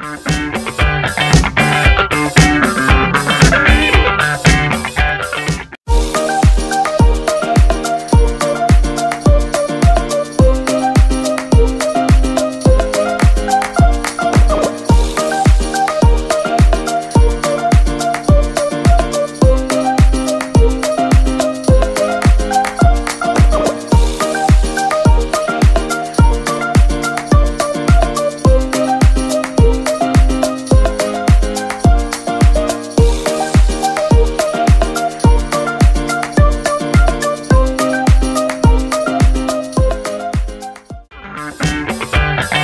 Bye. Música